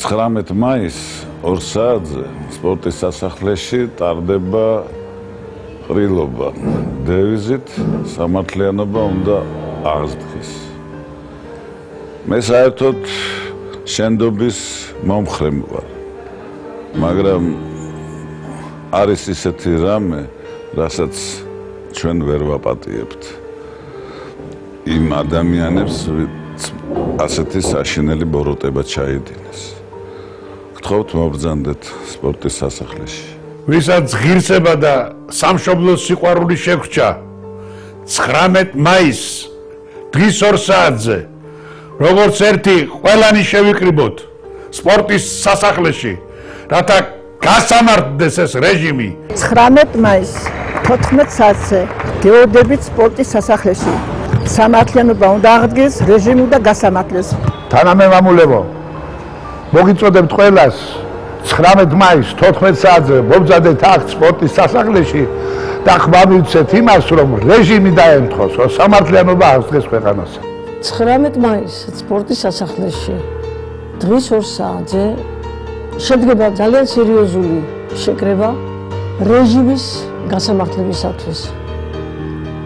19 მაისს 2 საათზე სპორტის სასახლეში ტარდება ყრილობა. დევიზით სამართლიანობა უნდა აღზრდხის. მე საერთოდ შენდობის მომხრე ვარ. მაგრამ არის ისეთი რამე, რასაც ჩვენ ვერ ვაპატიებთ. იმ ადამიანებს ასეთი საშინელი ბოროტება ჩაიდინეს. გთხოვთ მობრძანდეთ სპორტის სასახლეში. ვისაც ღირსება და სამშობლოს სიყვარული შეგვჭა 19 მაისს დღის 2 საათზე როგორც ერთი ყველანი შევიკრიბოთ სპორტის სასახლეში რათა გასამართდეს ეს რეჟიმი. 19 მაისს 14 საათზე გეოდებით სპორტის სასახლეში. სამართლიანობა უნდა აღდგეს რეჟიმი და გასამართლეს. თანამემამულებო მოგიწოდებთ ყველას 19 მაისს 14 საათზე მომზადეთ აქ სპორტის სასახლეში და ხმამივცეთ იმას რომ რეჟიმი დაემთხოს რომ სამართლიანობა აღდგეს ქვეყანაზე 19 მაისს სპორტის სასახლეში დღის 2 საათზე შედგება ძალიან სერიოზული შეკრება რეჟიმის გასამართლებისათვის.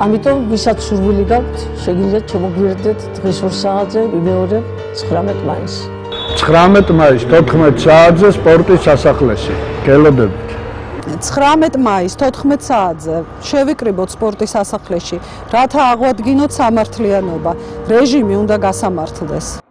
ამიტომ ვისაც სურვილი გაქვთ, შეგიძლიათ შემოგვიერთდეთ დღის 2 საათზე, მეორე 19 მაისს. 19 მაისს 14 საათზე სპორტის სასახლეში. გელოდებით. 19 მაისს 14 საათზე შევიკრიბოთ სპორტის სასახლეში, რათა აღვადგინოთ სამართლიანობა. რეჟიმი უნდა გასამართლდეს.